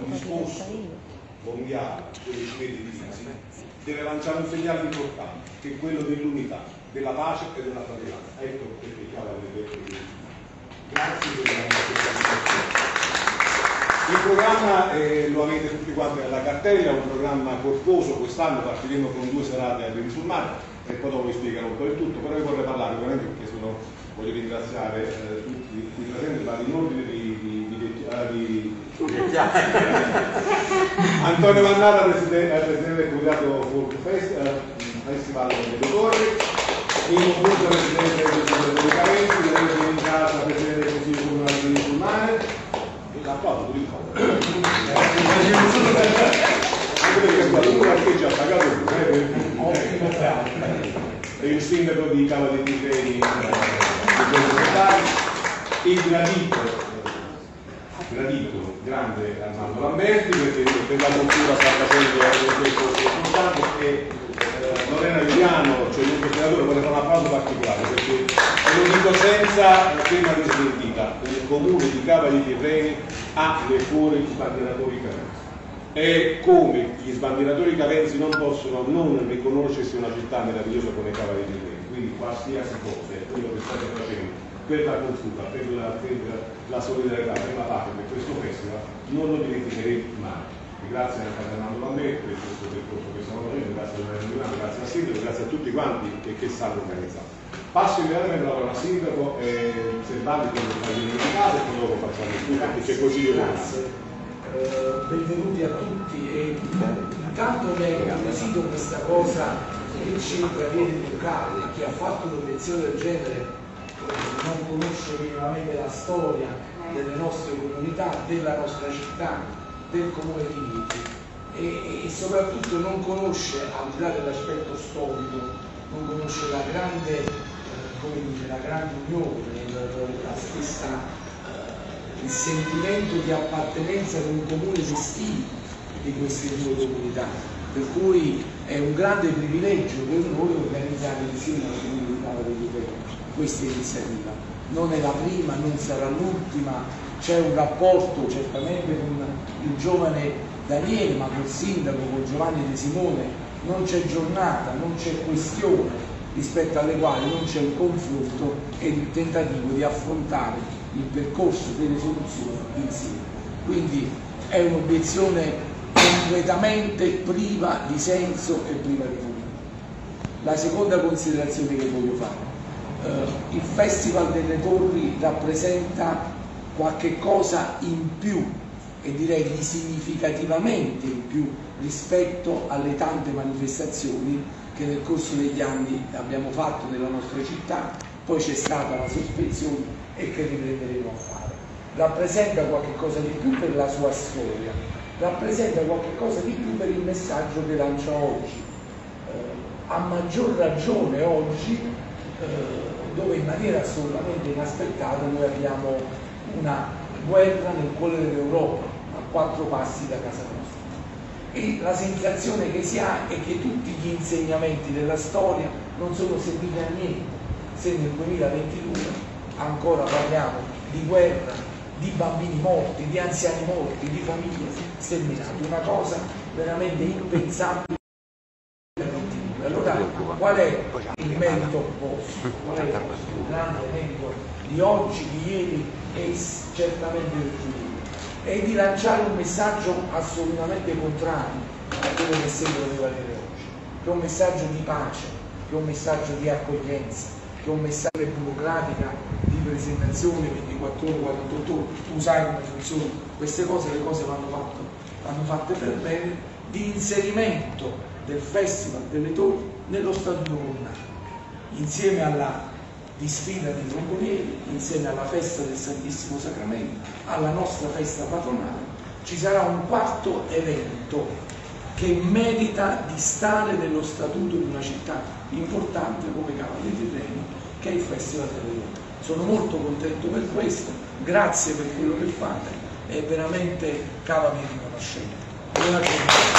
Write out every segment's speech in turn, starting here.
un discorso mondiale dove ci vede divisi, deve lanciare un segnale importante, che è quello dell'unità, della pace e della fratellanza. Ecco perché chiama le Grazie per la vostra il programma eh, lo avete tutti quanti nella cartella, è un programma corposo, quest'anno partiremo con due serate a sul mare e poi dopo vi spiegherò un po' il tutto, però io vorrei parlare ovviamente perché sono, voglio ringraziare eh, tutti i presenti, vado in ordine di, di, di, di, di Antonio Mannata, presidente, presidente del Comitato Folk Fest, eh, Festival delle Torri, Punto, presidente del Comitato dei Carenti, Lorenzo Di Casa, presidente del Consiglio Comunale di Sul l'applauso per il favore. Anche perché qualcuno parcheggia ha pagato e il sindaco di Cava dei Tirreni il gradito gradito grande Armando Lamberti perché per la cultura sta facendo questo importante e eh, Lorena Giuliano, cioè il senatore, vuole fare un applauso particolare perché è lo dico senza tema di smentita, il comune di Cava di Tirreni ha le fuori sbandieratori cavenzi. E come gli sbandieratori cavenzi non possono non riconoscersi una città meravigliosa come Cava di Tirreni, quindi qualsiasi cosa è quello che state facendo per la cultura, per la, per la solidarietà, per la pace, per questo festival, non lo dimenticheremo mai grazie a Fernando Lamberto per questo percorso che stiamo facendo, grazie a Giovanni Milano, grazie a Sindaco, grazie a tutti quanti che, che stanno organizzando. Passo immediatamente la parola al Sindaco e se che lo fai dimenticare e poi dopo facciamo il tutto perché così io Grazie. Eh, benvenuti a tutti e intanto mi desidero questa cosa che ci intraviene locale, chi ha fatto un'obiezione del genere eh, non conosce minimamente la storia delle nostre comunità, della nostra città del comune di Lieti e, e, soprattutto non conosce, al di là dell'aspetto storico, non conosce la grande, eh, dire, la grande unione, la stessa, eh, il sentimento di appartenenza ad un comune gestito di queste due comunità. Per cui è un grande privilegio per noi organizzare insieme alla comunità degli questa iniziativa. Non è la prima, non sarà l'ultima, c'è un rapporto certamente con il giovane Daniele, ma col sindaco, con Giovanni De Simone, non c'è giornata, non c'è questione rispetto alle quali non c'è un confronto e il tentativo di affrontare il percorso delle soluzioni insieme. Quindi è un'obiezione completamente priva di senso e priva di futuro. La seconda considerazione che voglio fare, eh, il Festival delle Torri rappresenta qualche cosa in più e direi di significativamente in più rispetto alle tante manifestazioni che nel corso degli anni abbiamo fatto nella nostra città, poi c'è stata la sospensione e che riprenderemo a fare. Rappresenta qualche cosa di più per la sua storia, rappresenta qualche cosa di più per il messaggio che lancia oggi. Eh, a maggior ragione oggi, eh, dove in maniera assolutamente inaspettata noi abbiamo una guerra nel cuore dell'Europa, a quattro passi da casa nostra. E la sensazione che si ha è che tutti gli insegnamenti della storia non sono serviti a niente se nel 2022 ancora parliamo di guerra, di bambini morti, di anziani morti, di famiglie sterminate, una cosa veramente impensabile. Allora, qual è il merito opposto? Qual è il grande merito di oggi, di ieri e certamente del futuro? È di lanciare un messaggio assolutamente contrario a quello che sembra prevalere oggi, che è un messaggio di pace, che è un messaggio di accoglienza, che è un messaggio burocratica di presentazione 24 ore, 48 ore, sai come funzionano queste cose, le cose vanno fatte, vanno fatte per bene, di inserimento del Festival delle Torri nello Statuto Comunale, insieme alla di sfida di trombonieri, insieme alla festa del Santissimo Sacramento, alla nostra festa patronale, ci sarà un quarto evento che merita di stare nello statuto di una città importante come Cava dei Tirreni, che è il Festival delle Donne. Sono molto contento per questo, grazie per quello che fate, è veramente Cava mi riconoscente.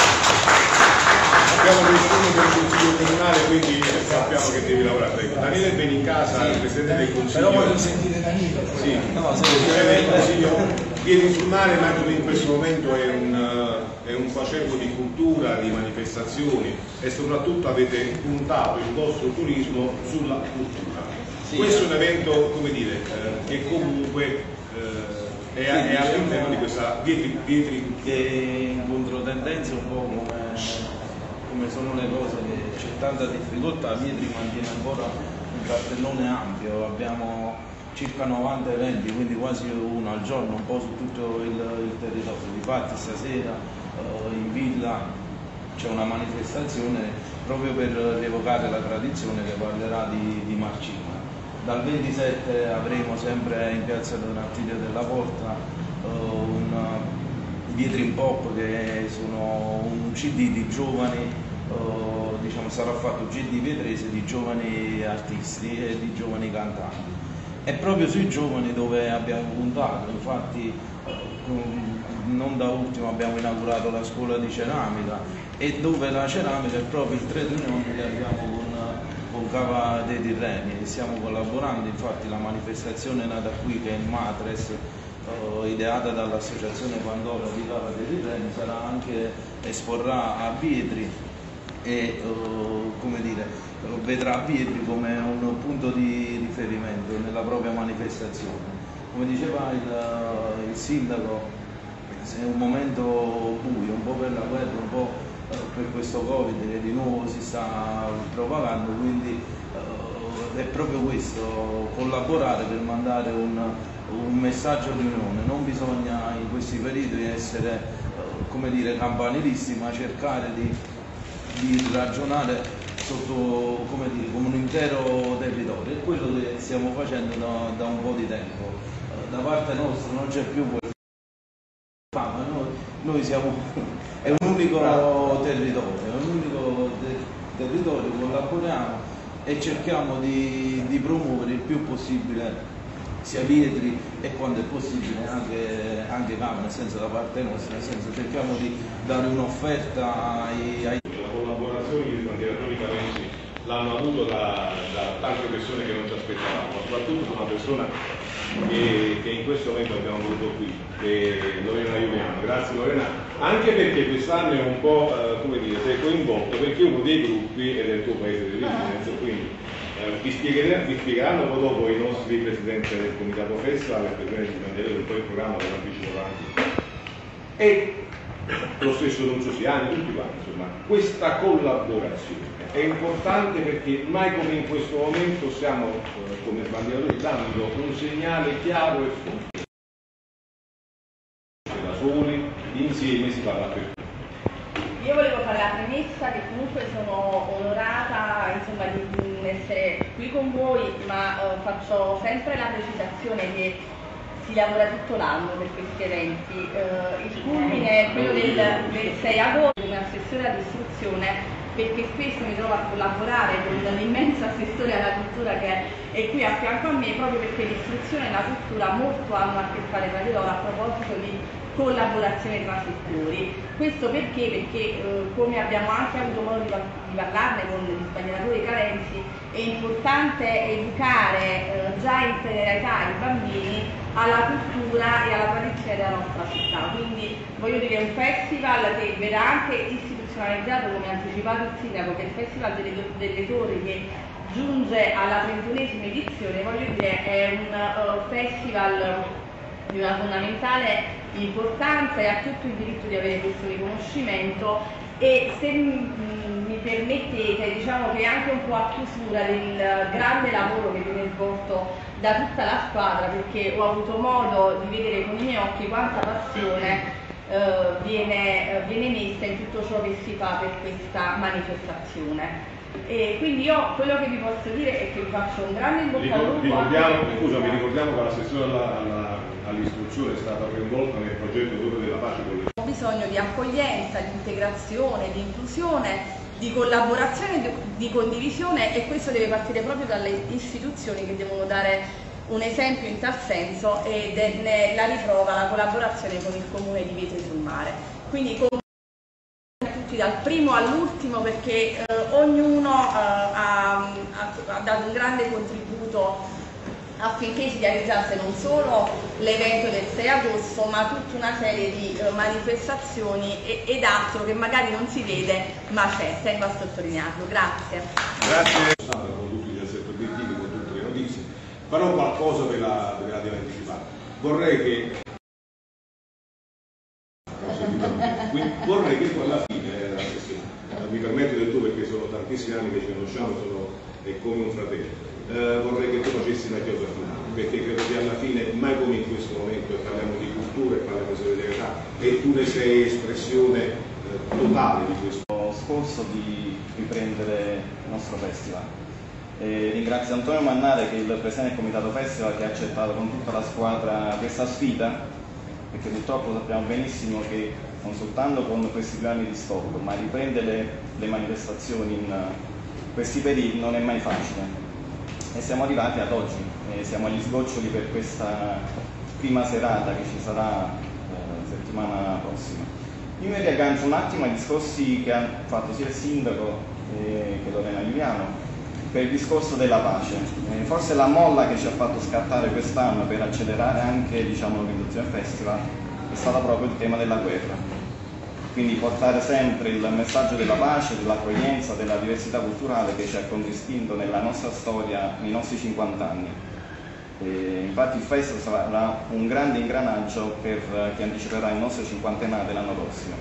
Abbiamo nessuno del Consiglio Comunale, quindi sappiamo che devi lavorare. Prego. Daniele Benincasa, il Presidente del Consiglio. Però voglio sentire Danilo. Sì, il Presidente del Consiglio Piedi sul mare immagino in questo momento è un, eh, è un facebo di cultura, di manifestazioni e soprattutto avete puntato il vostro turismo sulla cultura. Sì, questo è un evento, come dire, eh, che comunque eh, è, è all'interno di questa Pietri, Pietri che in controtendenza un po' come, come sono le cose, che c'è tanta difficoltà, Vietri mantiene ancora un cartellone ampio, abbiamo circa 90 eventi, quindi quasi uno al giorno, un po' su tutto il, il territorio. Difatti stasera eh, in villa c'è una manifestazione proprio per rievocare la tradizione che parlerà di, di Marcina. Dal 27 avremo sempre in piazza Donattilio della Porta eh, un Dietri Pop che sono un CD di giovani, eh, diciamo sarà fatto CD vietrese di giovani artisti e di giovani cantanti. È proprio sui giovani dove abbiamo puntato, infatti eh, non da ultimo abbiamo inaugurato la scuola di ceramica e dove la ceramica è proprio il trade union che abbiamo con, con Cava dei Tirreni e stiamo collaborando, infatti la manifestazione è nata qui che è il Matres, eh, ideata dall'associazione Pandora di Cava dei Tirreni, sarà anche, esporrà a Vietri e eh, come dire, vedrà Vietri come un punto di riferimento nella propria manifestazione. Come diceva il, il sindaco, è un momento buio, un po' per la guerra, un po' eh, per questo Covid che di nuovo si sta propagando, quindi eh, è proprio questo, collaborare per mandare un, un messaggio di unione. Non bisogna in questi periodi essere, eh, come dire, campanilisti, ma cercare di, di ragionare sotto, come dire, come un intero territorio. È quello che stiamo facendo da, da un po' di tempo. Eh, Da parte nostra non c'è più quel fama, noi, noi siamo, è un unico territorio, è un unico te- territorio, collaboriamo e cerchiamo di, di promuovere il più possibile sia Vietri e quando è possibile anche, anche Cava, nel senso da parte nostra, nel senso cerchiamo di dare un'offerta ai, ai La collaborazione di candidatori carenzi l'hanno avuto da, da tante persone che non ci aspettavamo, soprattutto da una persona che, che in questo momento abbiamo avuto qui, che Lorena Iuliano. Grazie Lorena, anche perché quest'anno è un po', eh, come dire, sei coinvolto perché uno dei gruppi è del tuo paese di residenza, quindi eh, vi, vi spiegheranno poi dopo i nostri presidenti del comitato festival e presidente di del poi il programma che anticipo avanti e lo stesso Nunzio Siani, tutti quanti, insomma, questa collaborazione è importante perché mai come in questo momento stiamo, eh, come sbandieratori, dando un segnale chiaro e forte. Da soli, insieme si parla per tutti. Io volevo fare la premessa che comunque sono onorata insomma, di essere qui con voi, ma eh, faccio sempre la precisazione che si lavora tutto l'anno per questi eventi. Eh, il culmine è quello del, del 6 agosto come assessore all'istruzione perché spesso mi trovo a collaborare con l'immenso assessore alla cultura che è qui a fianco a me proprio perché l'istruzione e la cultura molto hanno a che fare tra di loro a proposito di collaborazione tra settori. Questo perché? Perché eh, come abbiamo anche avuto modo di, di parlarne con gli sbagliatori carenzi, è importante educare eh, già in tenera età i bambini alla cultura e alla tradizione della nostra città. Quindi voglio dire un festival che verrà anche istituzionalizzato, come ha anticipato il sindaco, che è il Festival delle, delle Torri che giunge alla 31esima edizione, voglio dire è un eh, festival di una fondamentale importanza e ha tutto il diritto di avere questo riconoscimento e se mi permettete diciamo che anche un po' a chiusura del grande lavoro che viene svolto da tutta la squadra perché ho avuto modo di vedere con i miei occhi quanta passione eh, viene, viene messa in tutto ciò che si fa per questa manifestazione. E quindi io quello che vi posso dire è che vi faccio un grande in bocca al lupo. Ricordiamo, scusami, questo. ricordiamo che l'assessore alla- alla- all'istruzione è stata coinvolta nel progetto Torre della Pace con le Abbiamo bisogno di accoglienza, di integrazione, di inclusione, di collaborazione, di, di condivisione e questo deve partire proprio dalle istituzioni che devono dare un esempio in tal senso ed è la riprova la collaborazione con il comune di Vietri sul Mare. Quindi a tutti dal primo all'ultimo perché eh, ognuno eh, ha, ha dato un grande contributo affinché si realizzasse non solo l'evento del 6 agosto ma tutta una serie di eh, manifestazioni e, ed altro che magari non si vede ma c'è, tengo a sottolinearlo. Grazie. Grazie. Con tutti i 17 obiettivi, con tutte le notizie, però qualcosa ve la, ve la devo anticipare. Vorrei che vorrei che alla fine eh, mi permetto del tu perché sono tantissimi anni che ci conosciamo, sono, è come un fratello eh, vorrei che tu facessi la chiosa finale, perché credo che alla fine, mai come in questo momento, parliamo di cultura e parliamo di solidarietà, e tu ne sei espressione eh, totale di questo. Scorso di riprendere il nostro festival. E ringrazio Antonio Mannare che è il presidente del Comitato Festival che ha accettato con tutta la squadra questa sfida perché purtroppo sappiamo benissimo che non soltanto con questi due anni di stop ma riprendere le manifestazioni in questi periodi non è mai facile e siamo arrivati ad oggi, e siamo agli sgoccioli per questa prima serata che ci sarà eh, settimana prossima. Io mi riaggancio un attimo ai discorsi che ha fatto sia il sindaco eh, che Lorena Giuliano per il discorso della pace. Eh, forse la molla che ci ha fatto scattare quest'anno per accelerare anche diciamo, l'organizzazione festival è stata proprio il tema della guerra quindi portare sempre il messaggio della pace, dell'accoglienza, della diversità culturale che ci ha contraddistinto nella nostra storia, nei nostri 50 anni. E infatti il festival sarà un grande ingranaggio per, che anticiperà il nostro cinquantenario l'anno prossimo.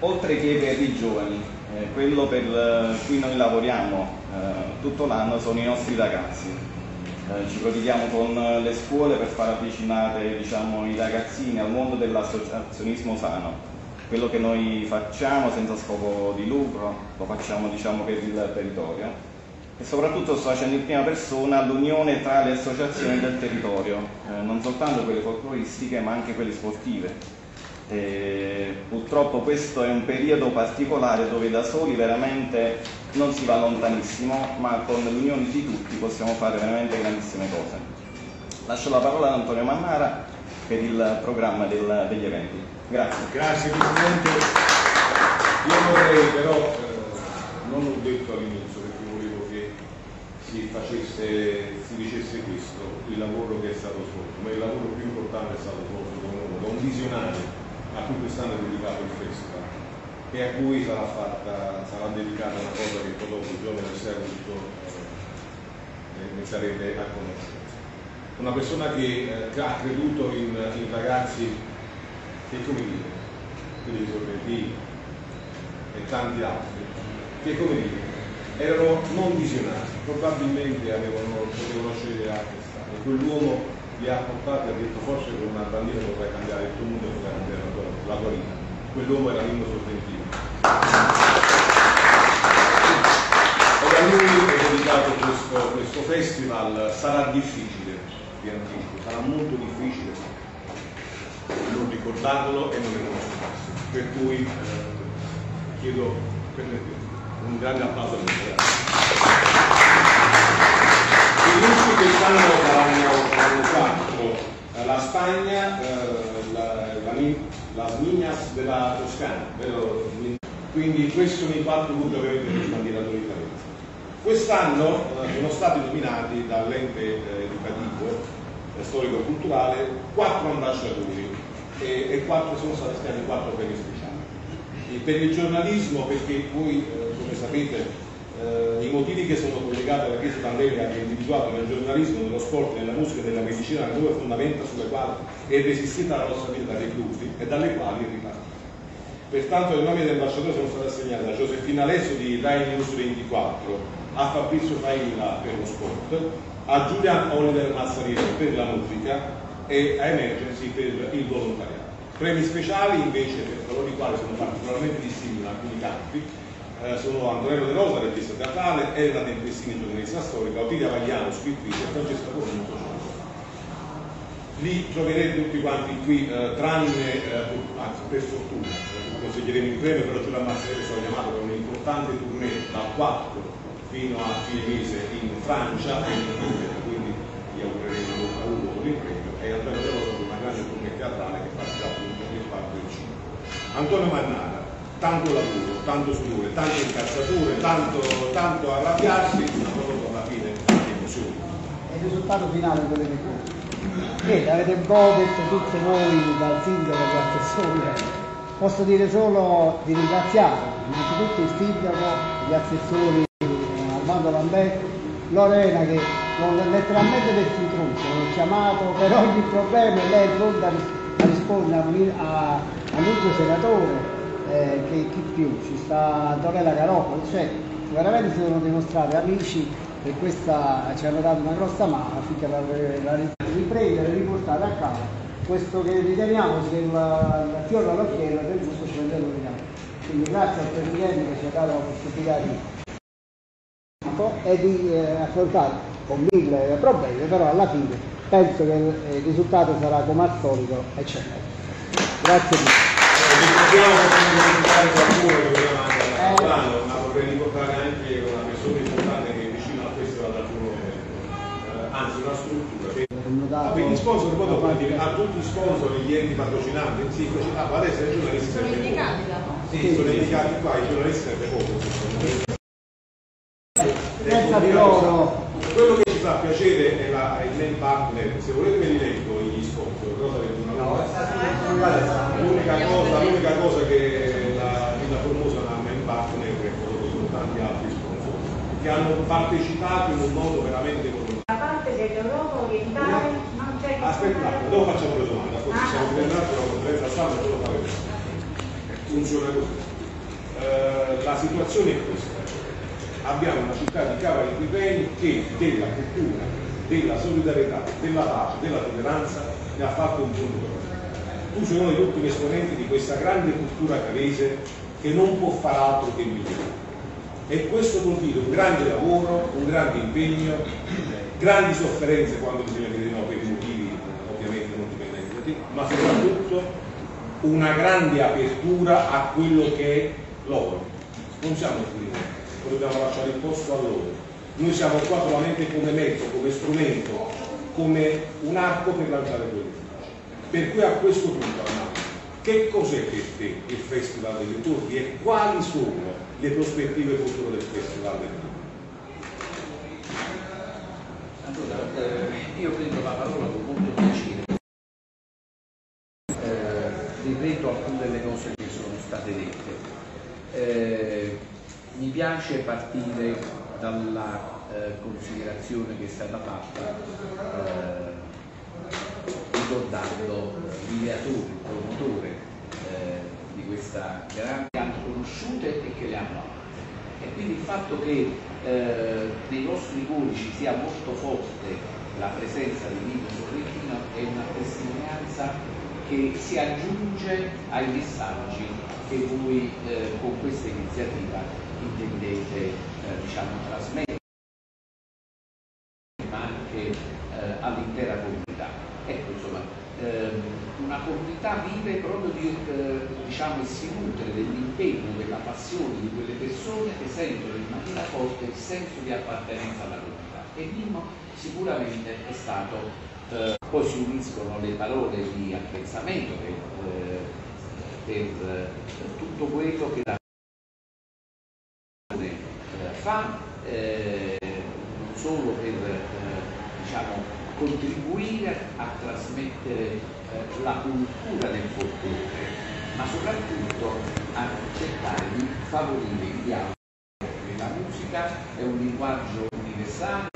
Oltre che per i giovani, eh, quello per cui noi lavoriamo eh, tutto l'anno sono i nostri ragazzi. Eh, ci prodighiamo con le scuole per far avvicinare diciamo, i ragazzini al mondo dell'associazionismo sano quello che noi facciamo senza scopo di lucro, lo facciamo diciamo, per il territorio e soprattutto sto facendo in prima persona l'unione tra le associazioni del territorio, eh, non soltanto quelle folcloristiche ma anche quelle sportive. E purtroppo questo è un periodo particolare dove da soli veramente non si va lontanissimo, ma con l'unione di tutti possiamo fare veramente grandissime cose. Lascio la parola ad Antonio Mannara per il programma del, degli eventi. Grazie. Grazie Presidente. Io vorrei però, eh, non l'ho detto all'inizio perché volevo che si facesse, si dicesse questo, il lavoro che è stato svolto, ma il lavoro più importante è stato svolto da un visionario a cui quest'anno è dedicato il festival e a cui sarà, fatta, sarà dedicata una cosa che poi dopo il giorno del 6 agosto eh, ne sarete a conoscenza. Una persona che eh, ha creduto in, in ragazzi che come dire, quindi Sorrentini e tanti altri, che come dire, erano non visionari, probabilmente avevano, potevano scegliere altre strade. Quell'uomo li ha portati ha detto forse con una bandiera potrai cambiare il tuo mondo e potrai cambiare la tua, la tua vita. Quell'uomo era Nino Sorrentino. E a lui è dedicato questo, questo festival, sarà difficile, vi anticipo, sarà molto difficile ricordarlo e non riconoscersi. Per cui eh, chiedo un grande applauso a me. I luci quest'anno saranno, saranno quattro. La Spagna, eh, la, la, la Minas della Toscana, vero? quindi questi sono i quattro gruppi ovviamente per candidato italiano. Quest'anno eh, sono stati nominati dall'ente eh, educativo eh, storico-culturale quattro ambasciatori e, e quattro, sono stati stati quattro premi speciali. E per il giornalismo, perché voi eh, come sapete eh, i motivi che sono collegati alla crisi pandemica che individuato nel giornalismo, nello sport, nella musica e nella medicina le due fondamenta sulle quali è resistita la nostra vita dai reclusi e dalle quali è ripartita. Pertanto i nomi dell'ambasciatore sono stati assegnati a Giuseppina Lesso di Rai News 24, a Fabrizio Failla per lo sport, a Giulian Oliver Mazzarino per la musica e a Emergency per il volontariato. Premi speciali invece per coloro i quali sono particolarmente distinti in alcuni campi eh, sono Antonello De Rosa, regista teatrale, Elena Tempestini, giornalista storica, Otilia Vagliano, scrittrice e Francesca Comunto, Li troverete tutti quanti qui, eh, tranne, eh, anzi per fortuna, eh, consiglieremo in premio, però Giulia Mazzarelli è stato chiamato per un'importante tournée dal 4 fino a fine mese in Francia e in Italia, Antonio Mannara, tanto lavoro, tanto sudore, tante incazzature, tanto, tanto arrabbiarsi, ma poi alla fine tante emozioni. E il risultato finale quello che. Vedi, avete un po' detto tutte voi dal sindaco agli assessori. Posso dire solo di ringraziare innanzitutto il sindaco, gli assessori Armando Lamberto, Lorena che letteralmente per incrocio, l'ho chiamato per ogni problema e lei è pronta a rispondere a, Muni- a, a Nunzio Senatore, eh, che chi più, ci sta Antonella Garofalo, cioè veramente si devono dimostrare amici e questa ci hanno dato una grossa mano affinché la, la riprendere e riportare a casa questo che riteniamo sia il, il fiore all'occhiello del giusto Fratello Unità. Quindi grazie al Presidente che ci ha dato la possibilità di e di eh, affrontare con mille problemi, però alla fine penso che il risultato sarà come al solito eccellente. Grazie a ma vorrei ricordare anche una persona importante che è vicino al festival da eh, anzi una struttura che gli sponsor poi dopo dire a tutti i sponsor gli enti patrocinanti, sì, così, ah, adesso i giornalisti Sono indicati là, no? Sì, sono indicati qua, i giornalisti serve poco. Senza di loro Quello che fa piacere è, la, il name partner, se volete ve li leggo gli sponsor, però sarebbe una cosa. L'unica cosa, l'unica cosa che la Villa Formosa ha name partner è quello che sono tanti altri sponsor, che hanno partecipato in un modo veramente volontario. Da parte dell'Europa orientale non c'è Aspettate, dopo facciamo le domande, forse siamo diventati una conferenza stampa e solo fare Funziona così. Eh, la situazione è questa. Abbiamo una città di Cavali di Peni che della cultura, della solidarietà, della pace, della tolleranza ne ha fatto un punto. Tu sei uno degli ultimi esponenti di questa grande cultura cavese che non può far altro che migliorare. E questo vuol dire un grande lavoro, un grande impegno, grandi sofferenze quando bisogna dire no per motivi ovviamente non dipendenti da te, ma soprattutto una grande apertura a quello che è loro. Non siamo qui dobbiamo lasciare il posto a loro. Noi siamo qua solamente come mezzo, come strumento, come un arco per lanciare messaggio. Per cui a questo punto, che cos'è per te il Festival delle Torri e quali sono le prospettive future del Festival delle Torri? Allora, eh, io prendo la parola con molto piacere. Eh, ripeto alcune delle cose che sono state dette. Eh, mi piace partire dalla eh, considerazione che è stata fatta eh, ricordando l'ideatore, il promotore eh, di questa grande che hanno conosciute e che le hanno amate. E quindi il fatto che eh, nei nostri cuori ci sia molto forte la presenza di Nino Sorrentino è una testimonianza che si aggiunge ai messaggi che voi eh, con questa iniziativa intendete eh, diciamo, trasmettere ma anche eh, all'intera comunità. Ecco, insomma, ehm, una comunità vive proprio di, eh, diciamo, e si nutre dell'impegno, della passione di quelle persone che sentono in maniera forte il senso di appartenenza alla comunità. E Mimmo sicuramente è stato, eh, poi si uniscono le parole di apprezzamento che, eh, per eh, tutto quello che la eh, fa eh, non solo per eh, diciamo, contribuire a trasmettere eh, la cultura del folklore, ma soprattutto a cercare di favorire il dialogo. La musica è un linguaggio universale,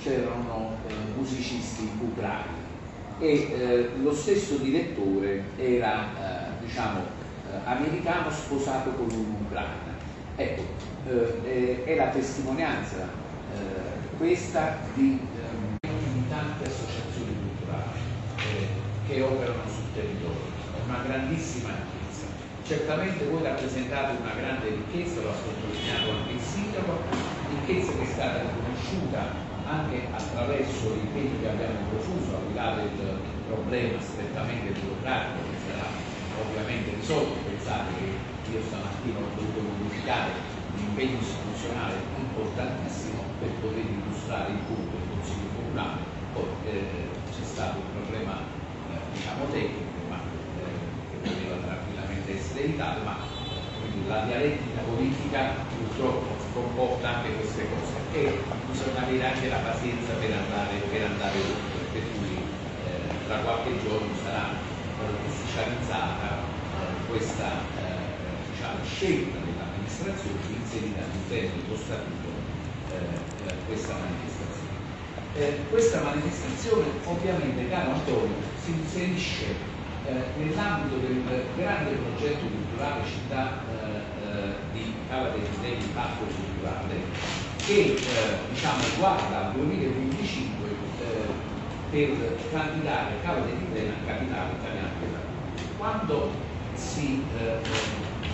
c'erano eh, musicisti ucraini e eh, lo stesso direttore era eh, diciamo, eh, americano sposato con un'ucraina. Ecco, eh, è la testimonianza questa di tante associazioni culturali eh, che operano sul territorio, è una grandissima ricchezza. Certamente voi rappresentate una grande ricchezza, lo ha sottolineato anche il sindaco, ricchezza che è stata riconosciuta anche attraverso l'impegno che abbiamo profuso, al di là del problema strettamente burocratico che sarà ovviamente risolto, pensate che io stamattina ho dovuto modificare un impegno istituzionale importantissimo per poter illustrare il punto del Consiglio Comunale, poi eh, c'è stato un problema diciamo tecnico, ma eh, che poteva tranquillamente essere evitato, ma la dialettica politica purtroppo comporta anche queste cose e bisogna avere anche la pazienza per andare, per andare oltre, per cui eh, tra qualche giorno sarà ufficializzata eh, questa eh, diciamo, scelta dell'amministrazione di inserire all'interno dello statuto eh, questa manifestazione. questa manifestazione ovviamente, caro Antonio, si inserisce nell'ambito del grande progetto culturale città di Cava dei Sistemi Parco Culturale che diciamo, guarda al 2025 per candidare Cava dei Sistemi a capitale italiana. Quando si eh,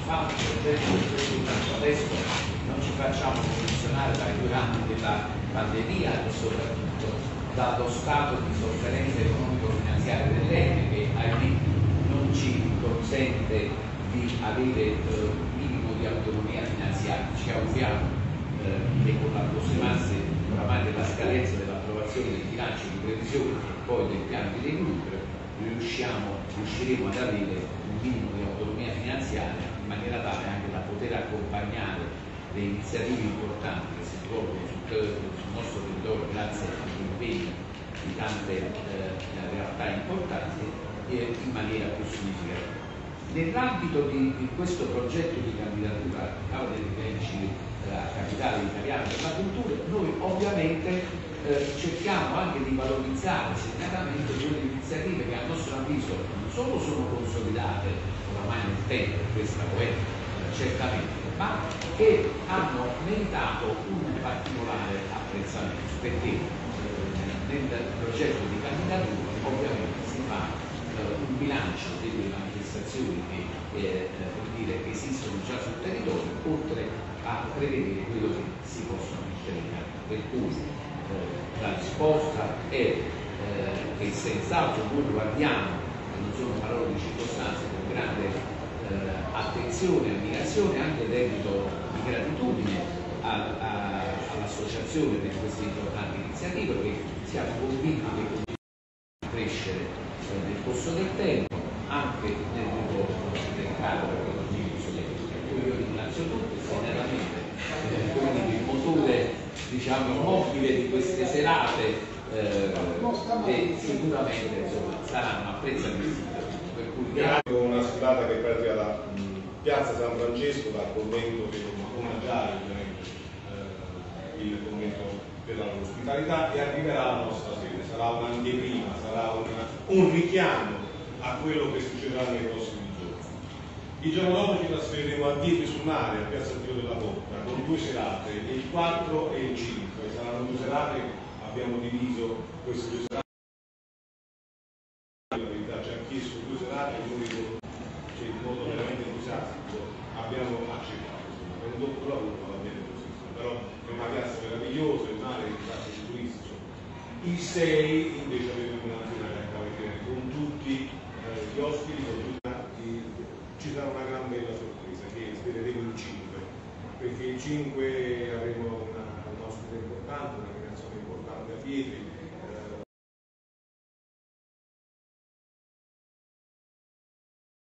fa un progetto di questo tipo adesso non ci facciamo condizionare dai due anni della pandemia e soprattutto dallo stato di sofferenza economico-finanziaria dell'ente che ahimè non ci consente di avere eh, minimo di autonomia finanziaria. Ci auguriamo eh, che con l'approssimarsi oramai della scadenza dell'approvazione del bilancio di previsione e poi del piano di recupero riusciremo ad avere un minimo di autonomia finanziaria in maniera tale anche da poter accompagnare le iniziative importanti che si svolgono sul, sul nostro territorio grazie all'impegno di tante eh, realtà importanti eh, in maniera più significativa. Nell'ambito di, di, questo progetto di candidatura Cava dei Rivenci eh, capitale italiana per la cultura, noi ovviamente eh, cerchiamo anche di valorizzare segnatamente due iniziative che a nostro avviso non solo sono consolidate oramai nel tempo, questa lo è eh, certamente, ma che hanno meritato un particolare apprezzamento, perché nel progetto di candidatura ovviamente si fa eh, un bilancio delle manifestazioni che, eh, dire, che esistono già sul territorio, oltre a prevedere quello che si possono mettere in campo. Per cui la risposta è eh, che senz'altro noi guardiamo, non sono parole di circostanza, con grande eh, attenzione e ammirazione, anche debito di gratitudine all'associazione per queste importanti iniziative che siamo convinti che continueranno a crescere eh, nel corso del tempo, anche nel gruppo del capo per cui io ringrazio tutti segnatamente eh, quindi il motore diciamo, mobile di queste serate eh, e sicuramente insomma, saranno apprezzatissime. Per cui grazie. Una sfilata che partirà da Piazza San Francesco, dal convento che omaggiare convento per l'ospitalità e arriverà alla nostra sede. Sarà un'anteprima, sarà una, un richiamo a quello che succederà nei prossimi il giorno dopo ci trasferiremo a Dietri sul mare, a Piazza Dio della Porta, con due serate, il 4 e il 5. Saranno due serate, abbiamo diviso queste due serate. La verità ci ha chiesto due serate, noi cioè, in modo veramente entusiastico abbiamo accettato. Insomma, per un doppio lavoro va bene così, però è una piazza meravigliosa, il mare è un piazza turistico. Il